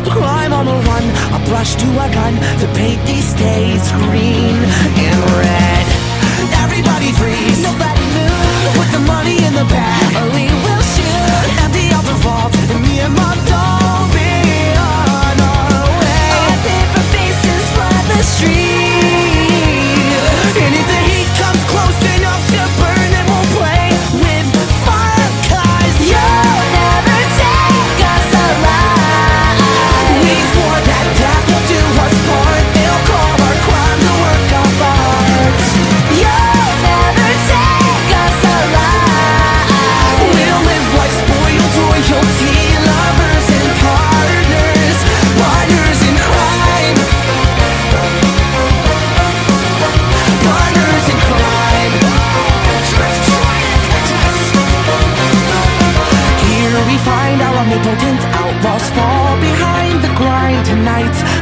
up, climb on the run a brush to a gun, the paint these days green and red. Everybody freeze, nobody move. Put the money in the bag, or we will Omnipotent outlaws fall behind the grind tonight.